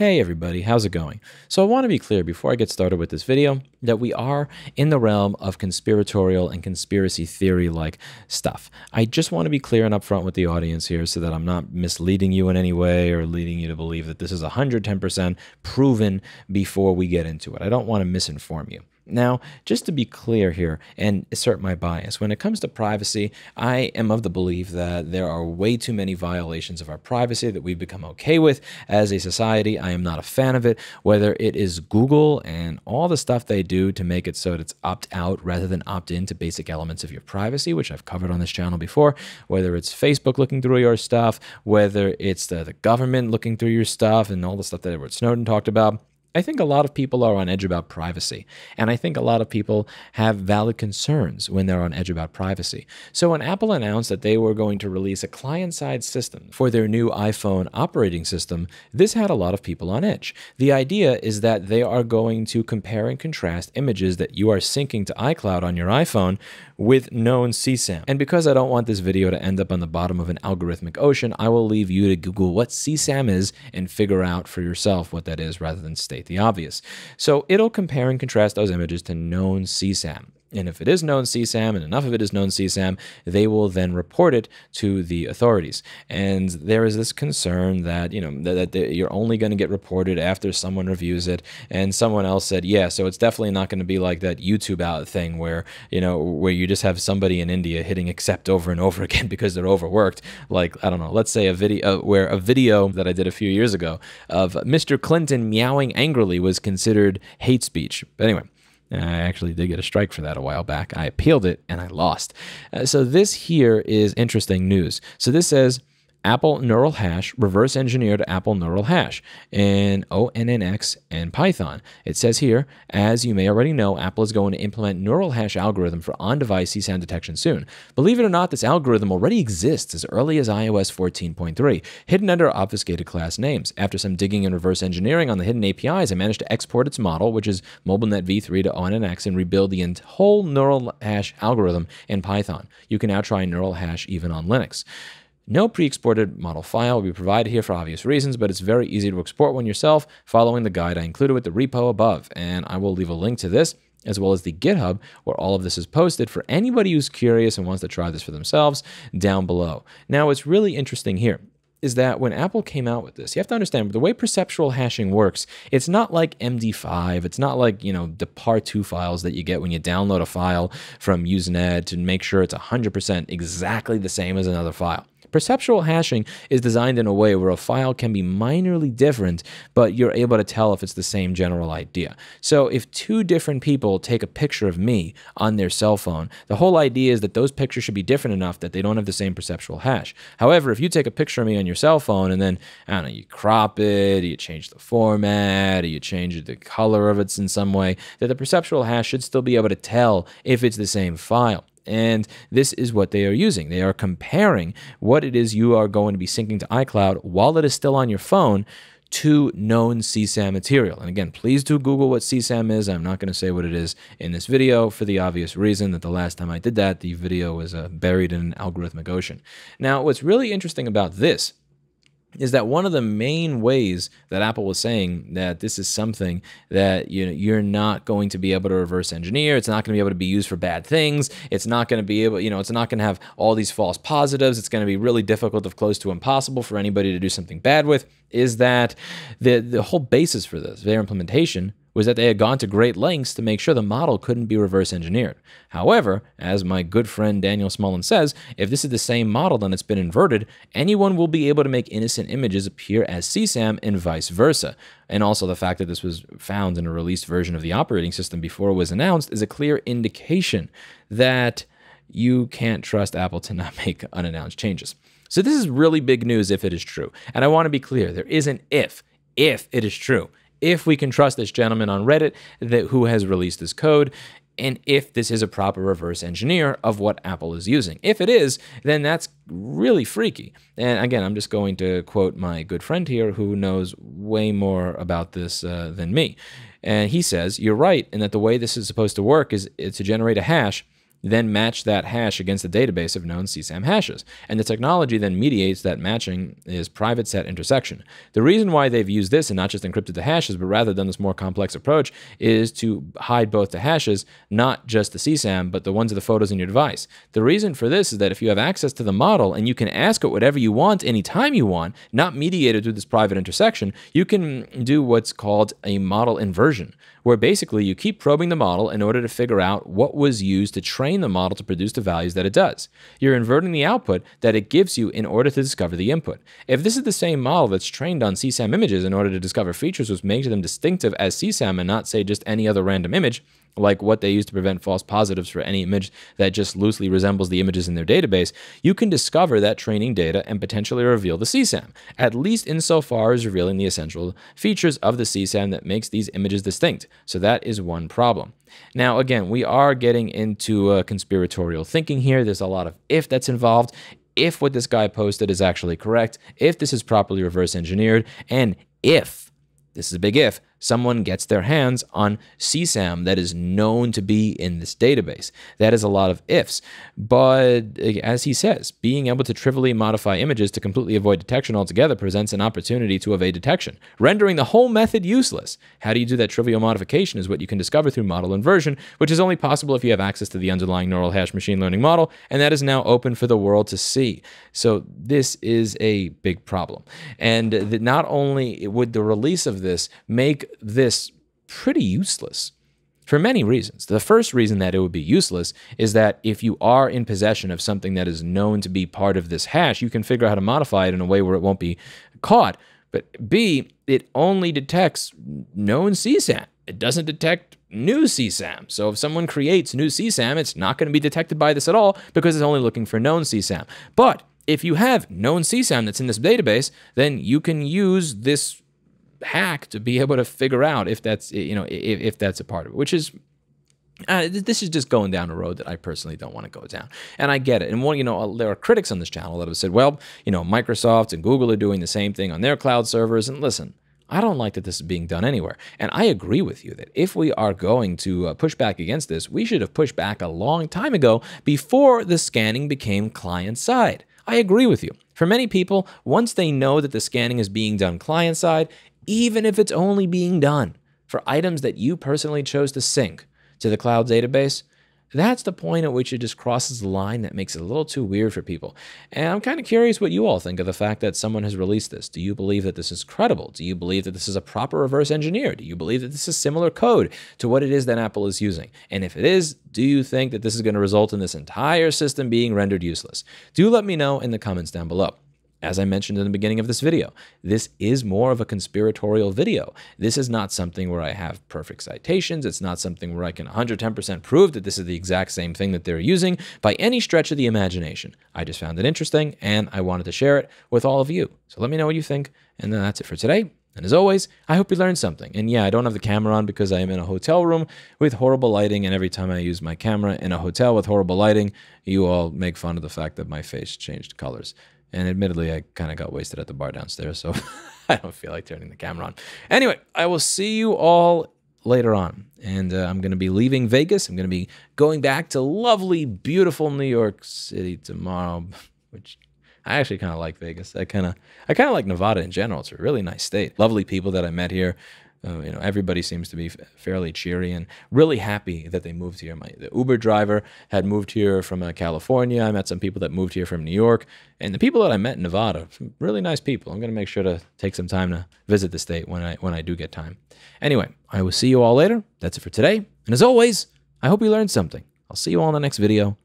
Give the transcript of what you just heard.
Hey everybody, how's it going? So I want to be clear before I get started with this video that we are in the realm of conspiratorial and conspiracy theory like stuff. I just want to be clear and upfront with the audience here so that I'm not misleading you in any way or leading you to believe that this is 110% proven before we get into it. I don't want to misinform you. Now, just to be clear here and assert my bias, when it comes to privacy, I am of the belief that there are way too many violations of our privacy that we've become okay with as a society. I am not a fan of it, whether it is Google and all the stuff they do to make it so that it's opt out rather than opt in to basic elements of your privacy, which I've covered on this channel before, whether it's Facebook looking through your stuff, whether it's the, the government looking through your stuff and all the stuff that Edward Snowden talked about I think a lot of people are on edge about privacy. And I think a lot of people have valid concerns when they're on edge about privacy. So when Apple announced that they were going to release a client side system for their new iPhone operating system, this had a lot of people on edge. The idea is that they are going to compare and contrast images that you are syncing to iCloud on your iPhone with known CSAM. And because I don't want this video to end up on the bottom of an algorithmic ocean, I will leave you to Google what CSAM is and figure out for yourself what that is rather than state the obvious. So it'll compare and contrast those images to known CSAM. And if it is known CSAM and enough of it is known CSAM, they will then report it to the authorities. And there is this concern that, you know, that, that you're only going to get reported after someone reviews it. And someone else said, yeah, so it's definitely not going to be like that YouTube out thing where, you know, where you just have somebody in India hitting accept over and over again because they're overworked. Like, I don't know, let's say a video uh, where a video that I did a few years ago of Mr. Clinton meowing angrily was considered hate speech. But anyway, I actually did get a strike for that a while back. I appealed it and I lost. Uh, so this here is interesting news. So this says Apple Neural Hash, reverse engineered Apple Neural Hash in ONNX and Python. It says here, as you may already know, Apple is going to implement Neural Hash algorithm for on-device CSAM detection soon. Believe it or not, this algorithm already exists as early as iOS 14.3, hidden under obfuscated class names. After some digging and reverse engineering on the hidden APIs, I managed to export its model, which is MobileNet v3 to ONNX, and rebuild the whole Neural Hash algorithm in Python. You can now try Neural Hash even on Linux. No pre-exported model file will be provided here for obvious reasons, but it's very easy to export one yourself following the guide I included with the repo above. And I will leave a link to this as well as the GitHub where all of this is posted for anybody who's curious and wants to try this for themselves down below. Now, what's really interesting here is that when Apple came out with this, you have to understand the way perceptual hashing works, it's not like MD5. It's not like, you know, the PAR2 files that you get when you download a file from Usenet to make sure it's 100% exactly the same as another file. Perceptual hashing is designed in a way where a file can be minorly different, but you're able to tell if it's the same general idea. So if two different people take a picture of me on their cell phone, the whole idea is that those pictures should be different enough that they don't have the same perceptual hash. However, if you take a picture of me on your cell phone and then, I don't know, you crop it, you change the format, you change the color of it in some way, that the perceptual hash should still be able to tell if it's the same file. And this is what they are using. They are comparing what it is you are going to be syncing to iCloud while it is still on your phone to known CSAM material. And again, please do Google what CSAM is. I'm not going to say what it is in this video for the obvious reason that the last time I did that, the video was uh, buried in an algorithmic ocean. Now, what's really interesting about this is that one of the main ways that Apple was saying that this is something that you know you're not going to be able to reverse engineer. It's not going to be able to be used for bad things. It's not going to be able, you know, it's not going to have all these false positives. It's going to be really difficult, if close to impossible, for anybody to do something bad with. Is that the the whole basis for this, their implementation, was that they had gone to great lengths to make sure the model couldn't be reverse engineered. However, as my good friend Daniel Smullen says, if this is the same model then it's been inverted, anyone will be able to make innocent images appear as CSAM and vice versa. And also the fact that this was found in a released version of the operating system before it was announced is a clear indication that you can't trust Apple to not make unannounced changes. So this is really big news if it is true. And I want to be clear, there is an if, if it is true if we can trust this gentleman on Reddit that who has released this code and if this is a proper reverse engineer of what Apple is using. If it is, then that's really freaky. And again, I'm just going to quote my good friend here who knows way more about this uh, than me. And he says, You're right in that the way this is supposed to work is it's to generate a hash then match that hash against a database of known CSAM hashes. And the technology then mediates that matching is private set intersection. The reason why they've used this and not just encrypted the hashes, but rather done this more complex approach is to hide both the hashes, not just the CSAM, but the ones of the photos in your device. The reason for this is that if you have access to the model and you can ask it whatever you want anytime you want, not mediated through this private intersection, you can do what's called a model inversion, where basically you keep probing the model in order to figure out what was used to train the model to produce the values that it does. You're inverting the output that it gives you in order to discover the input. If this is the same model that's trained on CSAM images in order to discover features which make them distinctive as CSAM and not say just any other random image, like what they use to prevent false positives for any image that just loosely resembles the images in their database, you can discover that training data and potentially reveal the CSAM, at least insofar as revealing the essential features of the CSAM that makes these images distinct. So that is one problem. Now, again, we are getting into uh, conspiratorial thinking here. There's a lot of if that's involved. If what this guy posted is actually correct, if this is properly reverse engineered, and if, this is a big if, someone gets their hands on CSAM that is known to be in this database. That is a lot of ifs. But eh, as he says, being able to trivially modify images to completely avoid detection altogether presents an opportunity to evade detection, rendering the whole method useless. How do you do that trivial modification is what you can discover through model inversion, which is only possible if you have access to the underlying neural hash machine learning model, and that is now open for the world to see. So this is a big problem. And not only would the release of this make this pretty useless for many reasons. The first reason that it would be useless is that if you are in possession of something that is known to be part of this hash, you can figure out how to modify it in a way where it won't be caught. But B, it only detects known CSAM. It doesn't detect new CSAM. So if someone creates new CSAM, it's not going to be detected by this at all because it's only looking for known CSAM. But if you have known CSAM that's in this database, then you can use this hack to be able to figure out if that's you know if, if that's a part of it, which is uh, this is just going down a road that I personally don't want to go down, and I get it. And one, you know, uh, there are critics on this channel that have said, "Well, you know, Microsoft and Google are doing the same thing on their cloud servers." And listen, I don't like that this is being done anywhere, and I agree with you that if we are going to uh, push back against this, we should have pushed back a long time ago before the scanning became client side. I agree with you. For many people, once they know that the scanning is being done client side, even if it's only being done for items that you personally chose to sync to the cloud database, that's the point at which it just crosses the line that makes it a little too weird for people. And I'm kind of curious what you all think of the fact that someone has released this. Do you believe that this is credible? Do you believe that this is a proper reverse engineer? Do you believe that this is similar code to what it is that Apple is using? And if it is, do you think that this is going to result in this entire system being rendered useless? Do let me know in the comments down below. As I mentioned in the beginning of this video, this is more of a conspiratorial video. This is not something where I have perfect citations. It's not something where I can 110% prove that this is the exact same thing that they're using by any stretch of the imagination. I just found it interesting and I wanted to share it with all of you. So let me know what you think. And then that's it for today. And as always, I hope you learned something. And yeah, I don't have the camera on because I am in a hotel room with horrible lighting. And every time I use my camera in a hotel with horrible lighting, you all make fun of the fact that my face changed colors. And admittedly, I kind of got wasted at the bar downstairs, so I don't feel like turning the camera on. Anyway, I will see you all later on. And uh, I'm going to be leaving Vegas. I'm going to be going back to lovely, beautiful New York City tomorrow, which I actually kind of like Vegas. I kind of I kind of like Nevada in general. It's a really nice state. Lovely people that I met here. Uh, you know, everybody seems to be fairly cheery and really happy that they moved here. My the Uber driver had moved here from uh, California. I met some people that moved here from New York, and the people that I met in Nevada, really nice people. I'm going to make sure to take some time to visit the state when I when I do get time. Anyway, I will see you all later. That's it for today, and as always, I hope you learned something. I'll see you all in the next video.